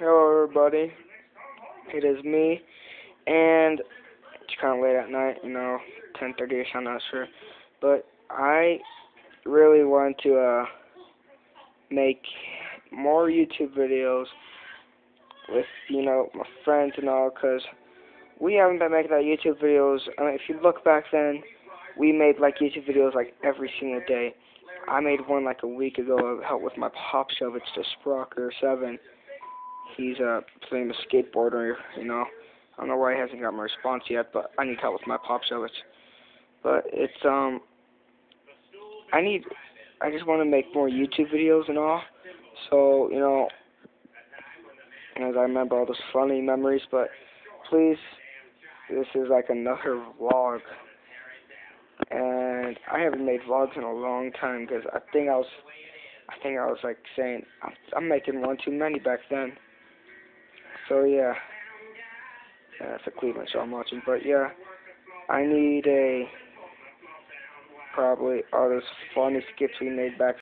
Hello, everybody. It is me, and it's kind of late at night, you know, 10:30ish. I'm not sure, but I really want to uh make more YouTube videos with you know my friends and all, cause we haven't been making that YouTube videos. I mean, if you look back then, we made like YouTube videos like every single day. I made one like a week ago help with my pop show. It's the Sprocker 7 he's a uh, famous skateboarder, you know. I don't know why he hasn't got my response yet, but I need help with my pop. It's, but it's um, I need, I just want to make more YouTube videos and all. So you know, as I remember all those funny memories, but please, this is like another vlog. And I haven't made vlogs in a long time because I think I was, I think I was like saying I'm, I'm making one too many back then. So yeah, yeah that's a Cleveland show I'm watching. But yeah, I need a probably all those funny skits we made back